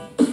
you